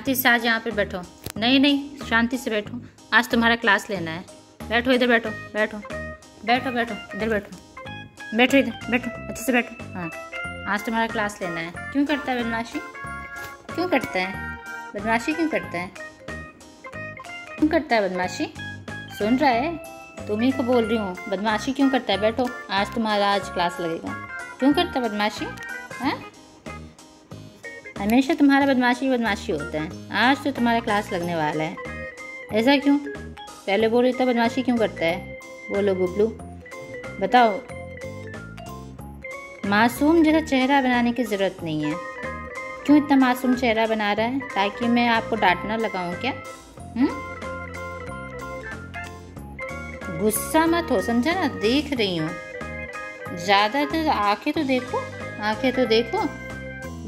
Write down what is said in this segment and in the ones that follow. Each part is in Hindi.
शांति से आज यहाँ पे बैठो। नहीं नहीं, शांति से बैठो। आज तुम्हारा क्लास लेना है। बैठो, इधर बैठो बैठो। बैठो बैठो, इधर बैठो। बैठो, इधर, बैठो, अच्छे से बैठो। हाँ आज तुम्हारा क्लास लेना है। क्यों करता है बदमाशी? क्यों करता है? बदमाशी क्यों करता है? क्यों करता है बदमाशी? सुन रहा है? तुम ही को बोल रही हूँ, बदमाशी क्यों करता है? बैठो, आज तुम्हारा आज क्लास लगेगा। क्यों करता है बदमाशी? हैं? हमेशा तुम्हारा बदमाशी बदमाशी होता है। आज तो तुम्हारा क्लास लगने वाला है। ऐसा क्यों? पहले बोलो, इतना बदमाशी क्यों करता है? बोलो गुबलू बताओ। मासूम जैसा चेहरा बनाने की ज़रूरत नहीं है। क्यों इतना मासूम चेहरा बना रहा है? ताकि मैं आपको डांटना लगाऊँ क्या? हम्म? गुस्सा मत हो, समझा ना? देख रही हूँ। ज़्यादातर आँखें तो देखो, आँखें तो देखो।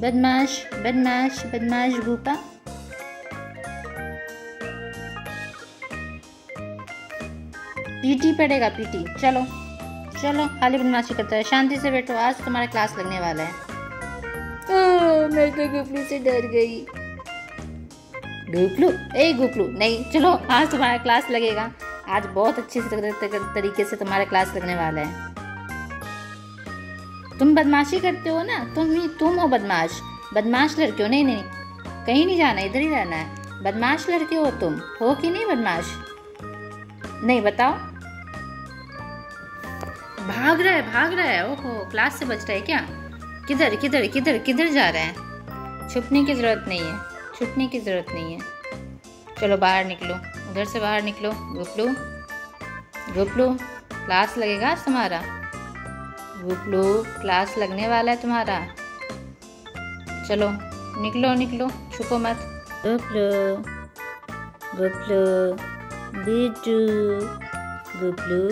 बदमाश बदमाश बदमाश भूपा पीटी पड़ेगा पीटी चलो चलो खाली बदमाशी करता है। शांति से बैठो आज तुम्हारा क्लास लगने वाला है। आ, मैं तो गुपलू से डर गई। गुपलू ए गुपलू नहीं चलो आज तुम्हारा क्लास लगेगा। आज बहुत अच्छे से तरीके से तुम्हारा क्लास लगने वाला है। तुम बदमाशी करते हो ना, तुम ही तुम हो बदमाश। बदमाश लड़के हो। नहीं नहीं कहीं नहीं जाना, इधर ही रहना है। बदमाश लड़के हो तुम। हो कि नहीं बदमाश? नहीं, बताओ। भाग रहा है, भाग रहा है। ओहो, क्लास से बच रहा है क्या? किधर किधर किधर किधर जा रहा है? छुपने की ज़रूरत नहीं है। छुपने की ज़रूरत नहीं है। चलो, बाहर निकलो। उधर से बाहर निकलो। गुपलू गुपलू क्लास लगेगा तुम्हारा। गुपलू क्लास लगने वाला है तुम्हारा। चलो, निकलो निकलो, छुपो मत। गुपलू गुपलू बिटू गुपलू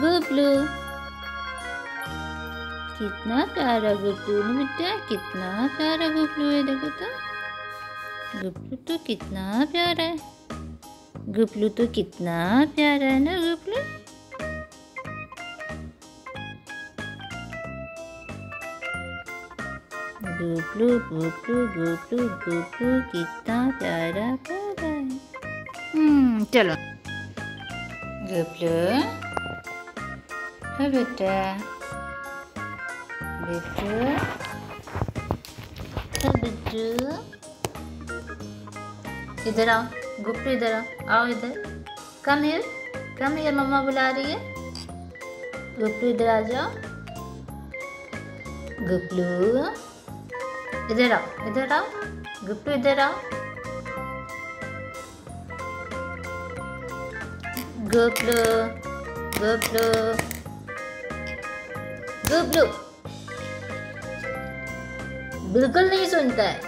गुपलू कितना प्यारा गुपलू ना बेटा कितना प्यारा गुपलू है, देखो तो। गुपलू तो कितना प्यारा है। गुपलू तो कितना प्यारा है ना गुपलू गुपलू गुपलू गुपलू गुपलू कितना प्यारा प्यारा है हम्म चलो। गुपलू। हाँ बेटा। बिट्टू हाँ बिट्टू। इधर आओ, गुप्टू इधर आओ। आओ इधर। कम हियर कम हियर मम्मा बुला रही है। गुप्टू इधर आ जाओ। गुप्लू। इधर आओ इधर आओ गुप्टू इधर आओ। गुप्लू गुप्लू गुब्लू बिल्कुल नहीं सुनता है।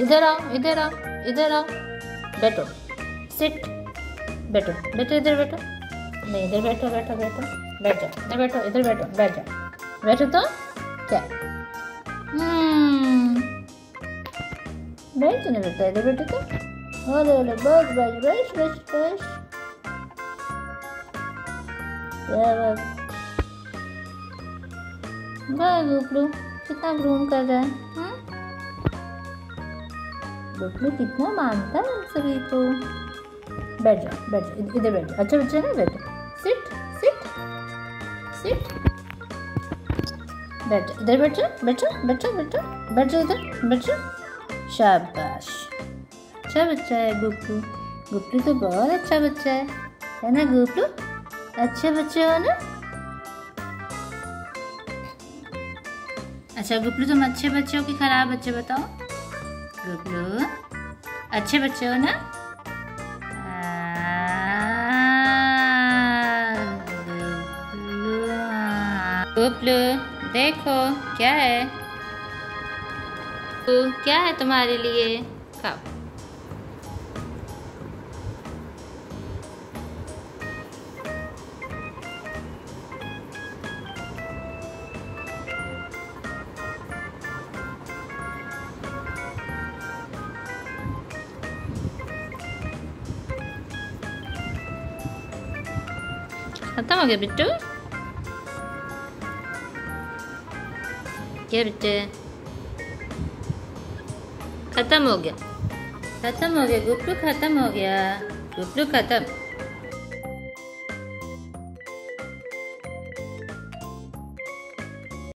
इधर आओ इधर आओ इधर आओ। बैठो सिट बैठो बैठो, इधर बैठो। नहीं, इधर बैठो बैठो बैठो। बैठ जाओ, इधर बैठो इधर बैठो, बैठ जाओ। बैठो तो क्या? हम्म बैठ नहीं बैठा इधर बैठो तो ओले ओले बस बस बस बस बस क्या बात वाह गुपलू कितना ग्रूम कर रहा है? गुपलू कितना मानता है सभी को? बैठ जाओ बैठ जाओ इधर बैठ जाओ अच्छा बच्चा ना बैठो सिट सिट सिट जाओ इधर बैठ जाओ बैठो बैठो बैठो इधर जाओ शाबाश अच्छा बच्चा है गुपलू गुपलू तो बहुत अच्छा बच्चा है है ना गुपलू अच्छे बच्चे हो ना अच्छा गुपलू तुम अच्छे बच्चे हो कि खराब बच्चे बताओ गुपलू अच्छे बच्चे हो ना गुपलू देखो क्या है? तो क्या है तुम्हारे लिए? खाओ। खत्म हो गया बिट्टू? क्या बच्चे खत्म हो गया खत्म हो गया गुपलू खत्म हो गया गुपलू खत्म